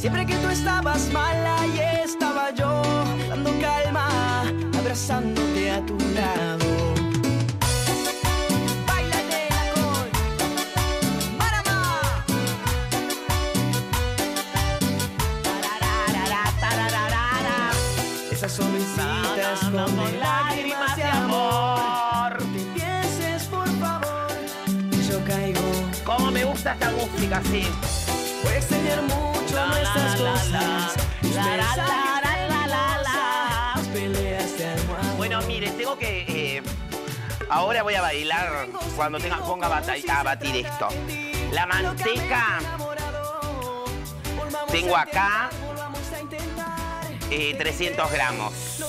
Siempre que tú estabas mala y estaba yo dando calma, abrazándote a tu lado. Esas sonrisitas con lágrimas de amor. No te pienses, por favor, que yo caigo. ¿Cómo me gusta esta música así? Voy a extrañar mucho La, nuestras cosas. Bueno, mire, tengo que... eh, ahora voy a bailar cuando tenga, ponga a batir esto. La manteca tengo acá eh, 300 gramos.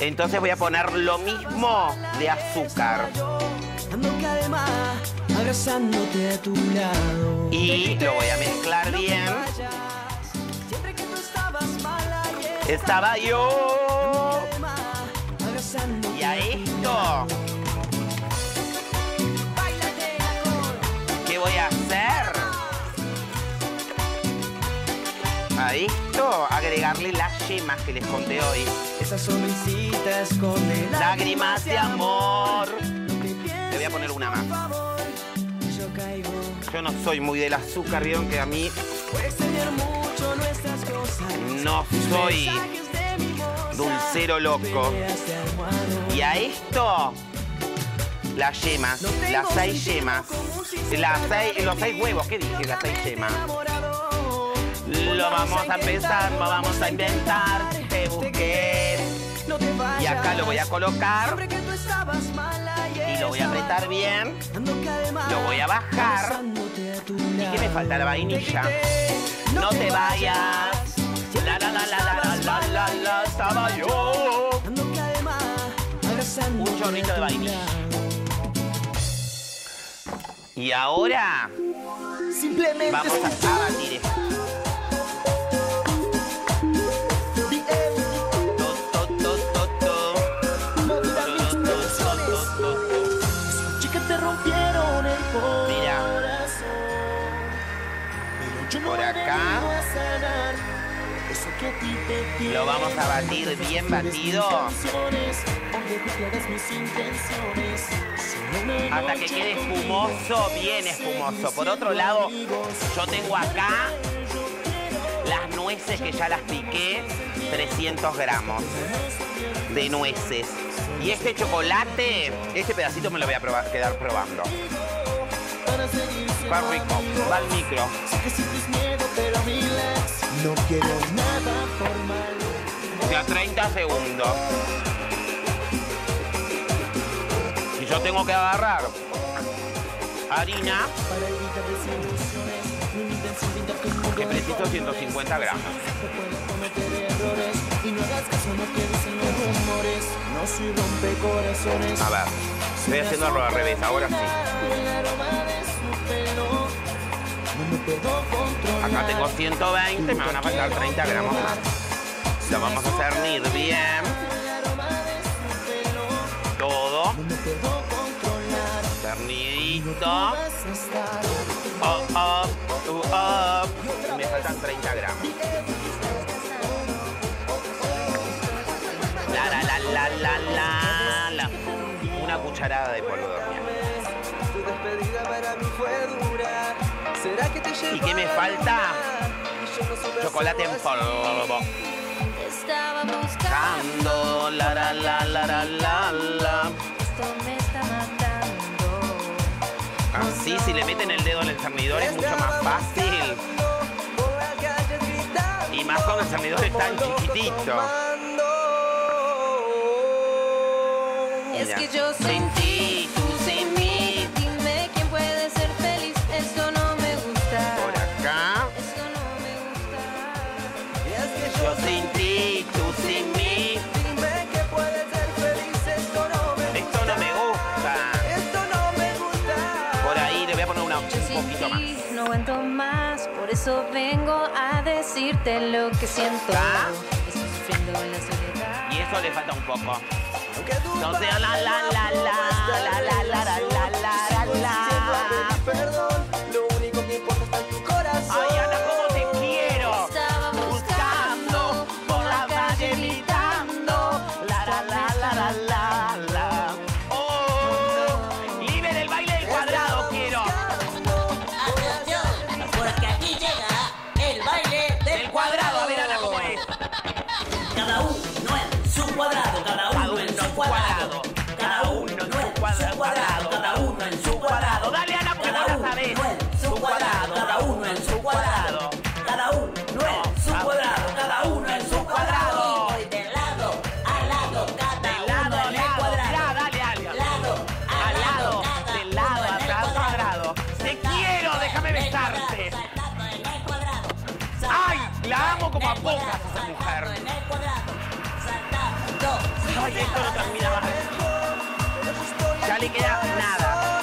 Entonces voy a poner lo mismo de azúcar. Abrazándote a tu lado. Y lo voy a mezclar bien. Estaba yo. Y a esto, ¿qué voy a hacer? A esto, agregarle las yemas que les conté hoy. esas sonrisitas con Lágrimas de amor. Te voy a poner una más. Yo no soy muy del azúcar, vieron que a mí no soy dulcero loco. Y a esto, las yemas, las seis yemas. Las seis, los seis huevos, ¿qué dije? Las seis yemas. Lo vamos a empezar, lo vamos a inventar. Te busqué. Y acá lo voy a colocar lo voy a apretar bien, lo voy a bajar. ¿Y qué me falta? La vainilla. No te vayas. La la la la la la la la estaba yo. Un chorrito de vainilla. Y ahora simplemente vamos a, batir. Te tiene. Lo vamos a batir bien batido hasta que quede espumoso, bien espumoso. Por otro lado, yo tengo acá las nueces que ya las piqué, 300 gramos de nueces. Y este chocolate, este pedacito me lo voy a probar- quedar probando. Va rico, va al micro. No quiero nada formal. Ya 30 segundos. Y yo tengo que agarrar harina que preciso 150 gramos. A ver, estoy haciendo al revés, ahora sí. Acá tengo 120, me van a faltar 30 gramos. Lo vamos a cernir bien. Todo. Cernidito. Up, up, up. Me faltan 30 gramos. ¿Y qué me falta? Chocolate en polvo. Estaba buscando, Cando, la, la, la, la, la, la, la. esto me está matando. Así, si le meten el dedo en el cernidor es mucho más fácil. Y más cuando el cernidor es tan chiquitito. Es que yo sin eso vengo a decirte lo que siento. Ah. Estoy sufriendo en la soledad. Y eso le falta un poco. No sea la la la la la la la la la la la cuadrado, cada uno en su cuadrado. Cada uno en su cuadrado, cada uno en su cuadrado. Dale Ana la. Su cuadrado, cada uno en su cuadrado. Cada uno en su cuadrado, cada uno en su cuadrado. De lado a lado, cada uno en el cuadrado. dale Lado a lado, de lado a lado cuadrado. Te quiero, déjame besarte. Ay, la amo como a pocas esa mujer. Ay, esto no termina más. Ya le queda nada.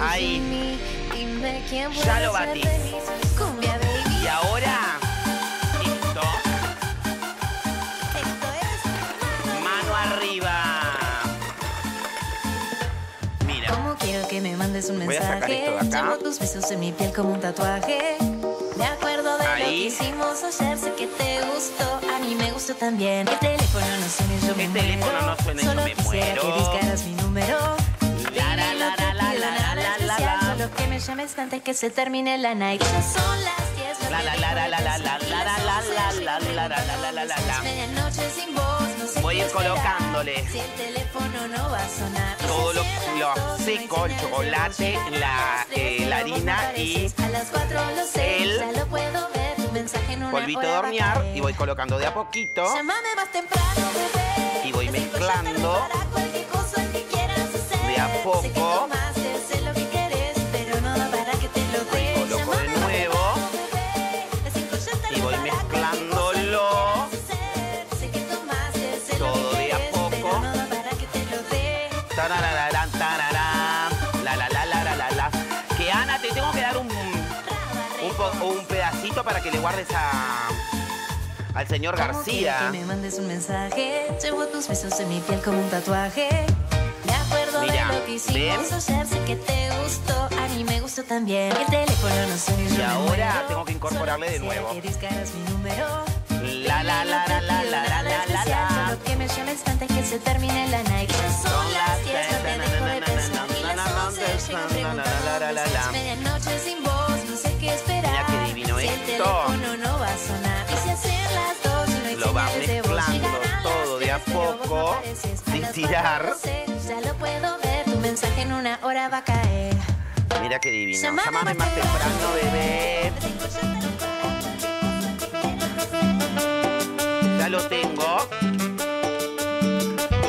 Ahí. Ya lo batí. Y ahora, esto, Esto es mano arriba. Mira, Como quiero que me mandes un mensaje. esto. Llevo tus besos en mi piel como un tatuaje. Que hicimos ayer, sé que te gustó, a mí me gustó también. El teléfono no suena, yo me El teléfono muero. no suena yo me muero. que discaras mi número. La, la, la, la, la, la, la, la. Solo que me llames antes que se termine la night. Son las 10, no La, la, la, la, la, la, la, la, la, 11 la, la, la, la, la, la, la, la, medianoche sin voz, Voy a ir colocándole. Si el teléfono no va a sonar. Todo lo, seco, el chocolate, la, eh, la harina y. A las 4 lo sé, ya lo puedo mensaje en una Polvito de hornear y voy colocando de a poquito. Más temprano. Y voy mezclando. De a poco. Que le guardes a, al señor García. Que me mandes un mensaje. Llevo tus besos en mi piel como un tatuaje. Me acuerdo Mira, de lo que hicimos ayer, sé que te gustó, a mí me gustó también. El teléfono no y ahora muero. tengo que incorporarle de nuevo. que discaras mi número. La la la la la la la la la la. Solo que me llames antes que se termine la night. Ya son las 10, no te dejo de pensar. Y las 11 llegan preguntando dónde estás. Medianoche poco, sin tirar. Ya lo puedo ver, tu mensaje en una hora va a caer. Mira qué divino. Llámame más más temprano, bebé. Ya lo tengo.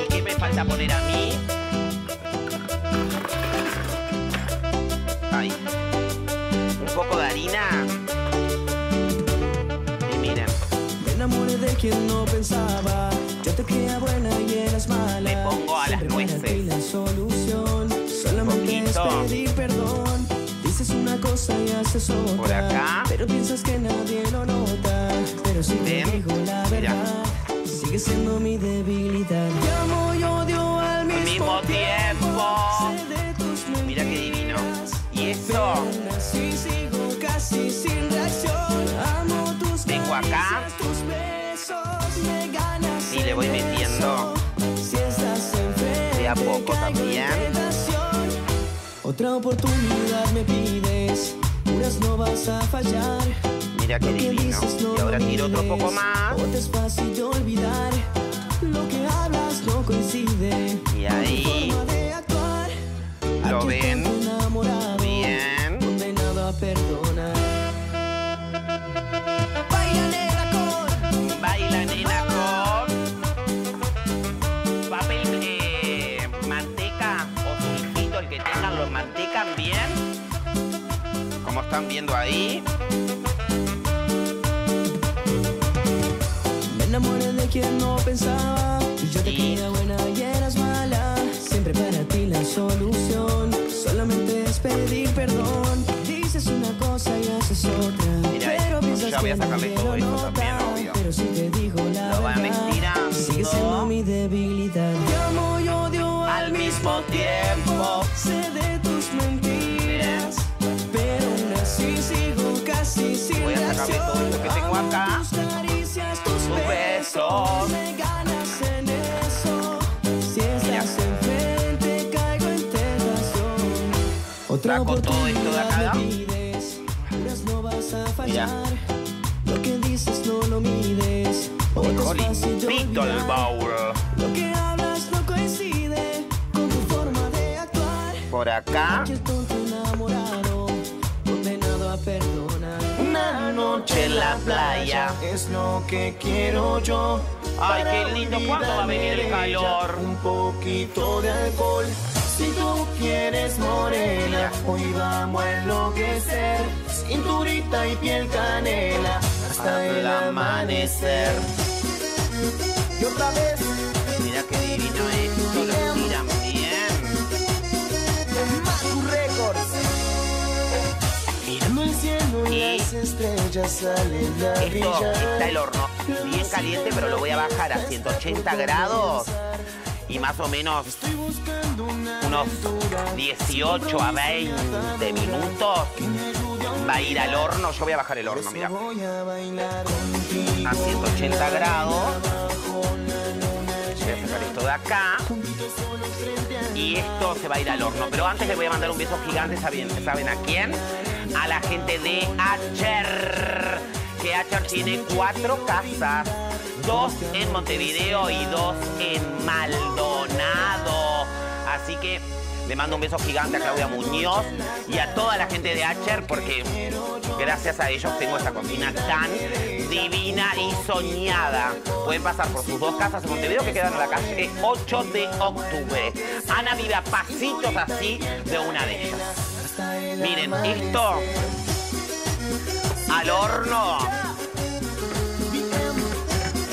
¿Y qué me falta poner a mí? Ahí. Un poco de harina. Y miren, Me enamoré de quien no pensaba. Yo te creía buena y eras mala. Le pongo a las nueces. ti la solución. Solamente es poquito. pedir perdón. Dices una cosa y haces otra. Por acá. Pero piensas que nadie lo nota. Pero si te digo la mira. verdad, sigue siendo mi debilidad. Te amo y odio al mismo, mismo tiempo. Mira qué divino. Y eso, Pero aún así sigo casi sin reacción. Amo tus Vengo acá. Le voy en metiendo de a poco también. tentación. Otra oportunidad me pides, juras no vas a fallar. mira qué divino. Y ahora tiro otro poco más. Es fácil olvidar. Lo que hablas no coincide. Y ahí. ¿Lo ven? Están viendo ahí. Me enamoré de quien no pensaba Y yo te Y- creía buena y eras mala Siempre para ti la solución Solamente es pedir perdón Dices una cosa y haces otra Mira Pero piensas ya voy a que sacarle nadie todo esto también, obvio. Pero si te digo la van verdad. Sigue siendo mi debilidad Te amo y odio Al mismo tiempo. Sé de tus mentiras Voy a todo esto que tengo acá. Besos. Mira. Saco todo acá. Mira. Lo Lo que hablas no coincide con tu forma de actuar. Por acá. Una noche en la playa. es lo que quiero yo. Ay, qué lindo. ¿Cuándo va a venir el calor? Un poquito de alcohol. Si tú quieres morena, hoy vamos a enloquecer. Cinturita y piel canela, hasta el amanecer. Y otra vez, estrellas Esto está el horno bien caliente, pero lo voy a bajar a 180 grados y más o menos unos aventura. 18 a 20 minutos va a ir al horno. Yo voy a bajar el horno, mira, a 180 grados. Voy a sacar esto de acá. Y esto se va a ir al horno. Pero antes le voy a mandar un beso gigante, ¿saben, ¿saben a quién? A la gente de Acher. Que Acher tiene cuatro casas. Dos en Montevideo y dos en Maldonado. Así que le mando un beso gigante a Claudia Muñoz y a toda la gente de Acher porque gracias a ellos tengo esta cocina tan divina y soñada. Pueden pasar por sus dos casas en Montevideo que quedan en la calle 8 de octubre. Ana vive a pasitos así de una de ellas. Miren, esto al horno.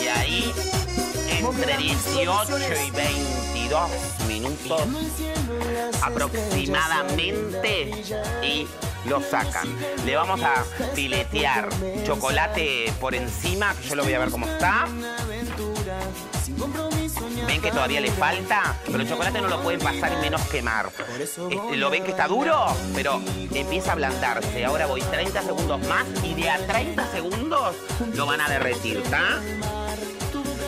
Y ahí, entre 18 y 22 minutos aproximadamente y lo sacan. Le vamos a filetear chocolate por encima, yo lo voy a ver cómo está. Ven que todavía le falta, pero el chocolate no lo pueden pasar y menos quemar. Este, lo ven que está duro, pero empieza a ablandarse. Ahora voy 30 segundos más y de a 30 segundos lo van a derretir, ¿está?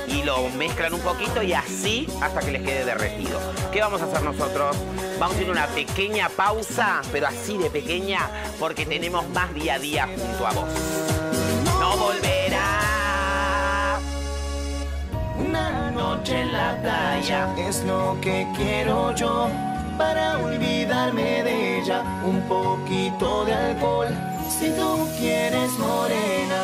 y lo mezclan un poquito y así hasta que les quede derretido. ¿Qué vamos a hacer nosotros? Vamos a ir una pequeña pausa, pero así de pequeña, porque tenemos más día a día junto a vos. No volverá. noche en la playa es lo que quiero yo para olvidarme de ella. Un poquito de alcohol si tú quieres morena.